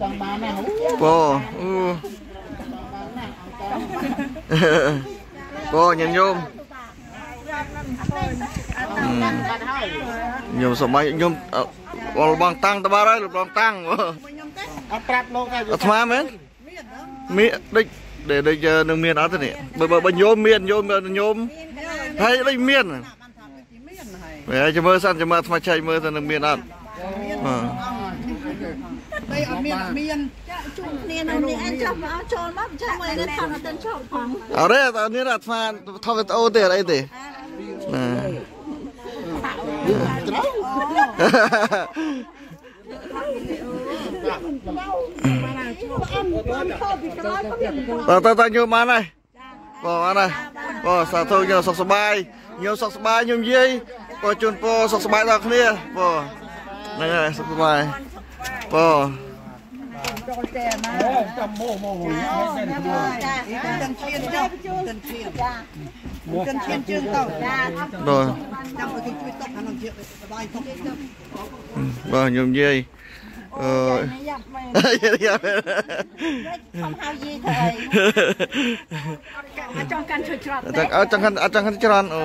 ចង់បានណាពូអឺពូញញោមបាត់ហើយញោមសម័យញោមអលបងតាំងតបារហើយលបងតាំងអត់ប្រាប់លោកថាអាត្មាមែនមានដូចដែលដូចនឹងមានអត់ទេនេះបើបើញោមមានញោមញោមហើយដូចមានហើយចាំមើលសិនចាំមើលអាត្មាចែកមើលទៅនឹងមានអត់អឺ đây ở miền miền ជួបគ្នានៅនេះអញចុះមកឲ្យចូលមកចាំមើលនេះថតអត់ទាន់ចូលផងអរេតើនេះអាត្មាថតវីដេអូទេអីទេណាតើតើតើញោមបានហើយបងបានហើយបងសាធុញោមសុខសប្បាយញោមសុខសប្បាយញោមយាយបងជូនពរសុខសប្បាយដល់គ្នាបងហ្នឹងហើយសុខសប្បាយ បងចាំមោមោមួយ tân chiên cho tân chiên tân chiên chương tàu បង trong cái chui tóc hắn làm chuyện bài tóc បងញោមយាយអឺយ៉ាប់មែនយ៉ាប់ខំហៅយីទៅអីចង់កាន់ជួយច្រត់អត់អត់ចង់ខាន់អត់ចង់ខាន់ច្រើនអូ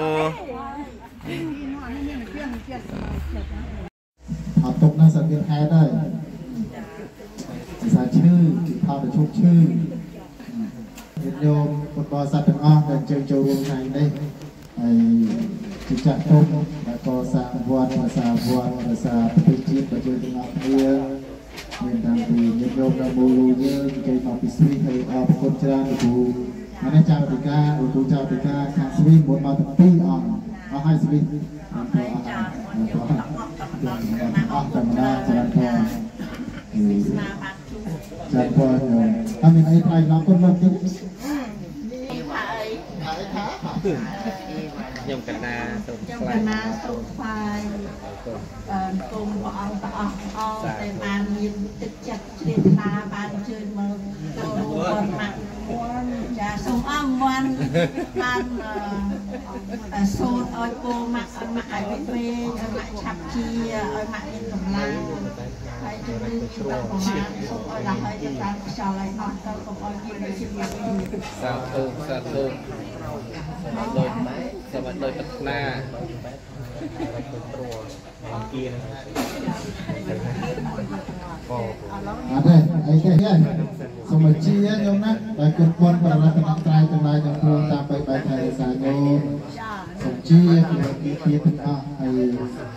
អត់ទុកណាសាទៀតហេតុហើយ ភាសាឈឺផលប្រជុំឈឺញាតិញោមពុទ្ធបរិស័ទទាំងអស់ដែលជើងចូលរួមថ្ងៃនេះហើយជាចាក់ទុំដែលកសាងវត្តភាសាវត្តភាសាប្រទេសជាតិដែលយើងទាំងអស់គ្នាមានតាំងពីញាតិញោមនៅមូលយើងគេមកពីស្រីហើយអរគុណច្រើនលោកគ្រូហើយនេះចៅអធិការលោកគ្រូចៅអធិការខាងស្រីមុនមកទាំងពីរអង្គអស់ហើយស្រីអរគុណអរគុណអស់តែម្ដងច្រើនផ ងច្រើនផងអត់មានអីថ្លៃឡំគុណមកទៀតខ្ញុំកណាសូមចាំថ្លែកងណាសូមថ្វាយអឺគុំព្រះអង្គទាំងអស់អង្គតែបានមានទឹកចិត្តជ្រះថ្លាបានអញ្ជើញមកចូលរួមវត្តមកចាសូមអរគុណបានអឺសូត្រឲ្យពូម៉ាក់ឲ្យម៉ាក់ឲ្យវិញវិញឲ្យម៉ាក់ឆាប់ជាឲ្យម៉ាក់មានកម្លាំងហើយ ជំនឿមានបប្រមាណសូមឲ្យដល់ហើយទៅតាមខ្យល់ឲ្យអស់ទៅកុំឲ្យមានជីវិតវិញសាធុសាធុដោយសូមឲ្យដោយប្រាថ្នាអត់ទេអីគេហ៎សូមជាញោមណាដែលគុណបុណ្យបរិរតនត្រ័យទាំងឡាយទាំងពួងតាមបីបែបថែរក្សាញោម សូមជាពីពីទាំងអស់ហើយ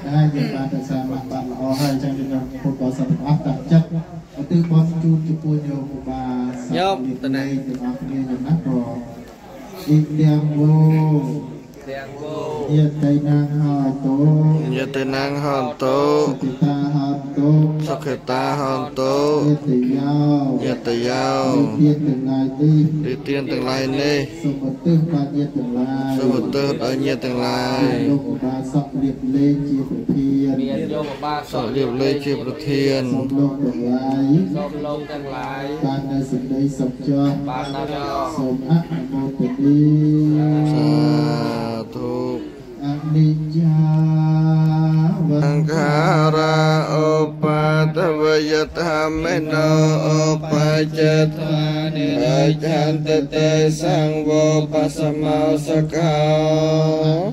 ដែលយើងបានរក្សាបានបានល្អហើយចឹងយើងពុទ្ធបរិស័ទទាំងអស់តាំងចិត្តឧទ្ទិសបុណ្យជូនចំពោះញោមឧបាសកទាំងអស់គ្នាញោមណាក៏អ៊ីទាំងវោទាំងគោ យតៃណាហោតោយតេណាងហន្តុសតិតាហោតោសុខេតាហន្តុយតយោយតយោទានទាំងឡាយនេះទីទានទាំងឡាយនេះសូមឧទ្ទិសបានញាតិទាំងឡាយសូមឧទ្ទិសដល់ញាតិទាំងឡាយលោកឧបាសករៀបលេងជាប្រធានមានយកបាសសូមរៀបលេខជាប្រធានសូមលោកទាំងឡាយសូមលោកទាំងឡាយបាននៅសេចក្តីសុខចុះបានដល់យកសូមអនុមោទនីសាធុ អនិច្ចាវអង្ខារាឧបតវយថាមេណោឧបចេតនិរិយន្តតេសង្វោបសមោសកោ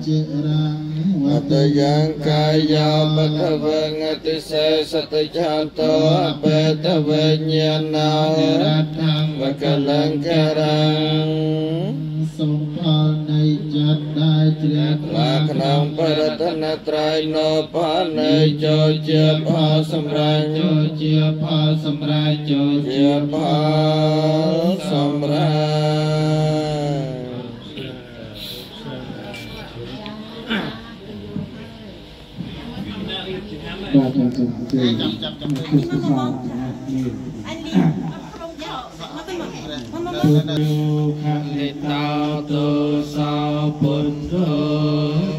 ជារងវអតតយ៉ាងកាយោបតវងតិសេសតចន្តោអបេតវិញ្ញាណោរថំវកលង្ការัងសូ ក្នុងបរតនត្រ័យនោផលនៃចូលជាផលសម្រាប់ចូលជាផលសម្រាប់ចូលជាផលសម្រាប់បាទចាំចាំចាំចាំចាំគឺគឺផងអញលីក្រុមយកមកទៅមកមកមកគឺខាងនិតោទុសោពុទ្ធោ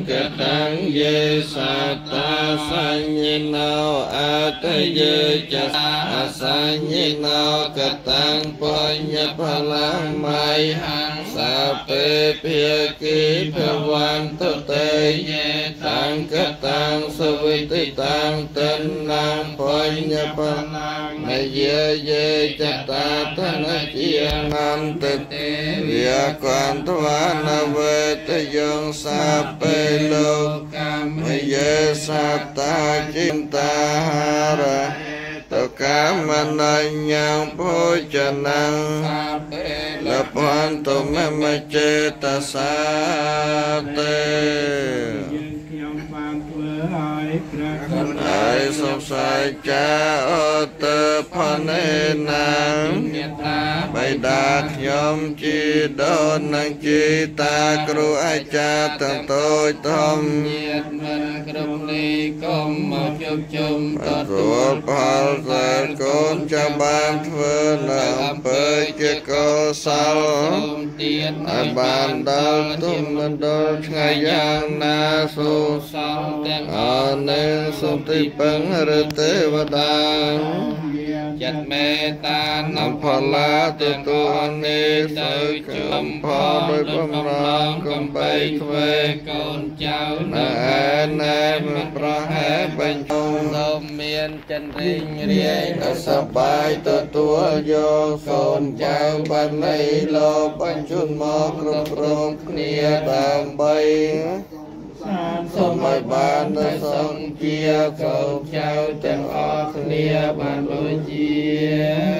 យោខលតោទុសោសង្ឃោកម្មតតាំងមមាំយំចេញទីកុសលកម្ម យេសត្តាសញ្ញិណោអតយេចអសញ្ញិណោកតាំងបញ្ញផលាំមៃហੰសាពេភិគិភវន្តតេយេតាំងកតាំងសវិតិតាំងតនាងបញ្ញផលាំមយេយេចតាតនជាងន្តទេវាកន្តវានវេតយងសាពេលោកកម្មយេសត្តាចិន្តាហារៈត កម្មនញ្ញងភោចនੰលពន្តុមមចេតសាទេយើងខ្ញុំបានធ្វើឲ្យព្រះករុណាហើយសុខសាចាអតផនេណាងមេត្តាបៃតាខ្ញុំជីដូននឹងជីតាគ្រូអាចារ្យទាំងតូចធំញាត មិត្តគ្រប់នេះគុំមកជួបជុំតទទួលផលតែកូនចាំបានធ្វើនៅអំពើជាកុសលសូមទៀតឲ្យបានដល់ទុំមិនដល់ថ្ងៃយ៉ាងណាសូមសលទាំងអនេសុតិបឹងរទេវតា ចិត្តមេត្តាននាំំផលាទទួលនេះទៅជុំផលដោយបំរងកំបីធ្វេកូនចៅណែណែមិនប្រហែលបញ្ជុំសូមមានចិនរីងរាយអសបាយទទួលយកកូនចៅបានលៃលោបញ្ជូនមកគ្រប់គ្រងគ្នាដើម្បី សូមឲ្យបានទៅសង្ជាកូនចៅទាំងអស់គ្នាបានដូចជា